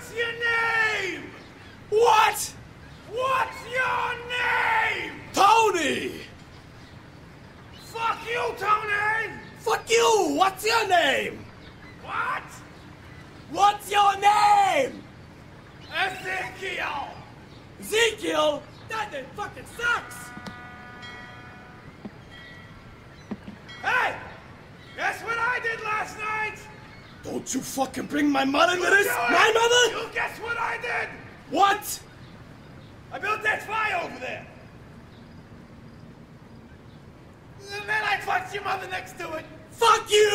What's your name? What? What's your name? Tony! Fuck you, Tony! Fuck you! What's your name? What? What's your name? Ezekiel! Ezekiel? That name fucking sucks! Don't you fucking bring my mother into this! My mother? You guess what I did? What? I built that fire over there. And then I fucked your mother next to it. Fuck you!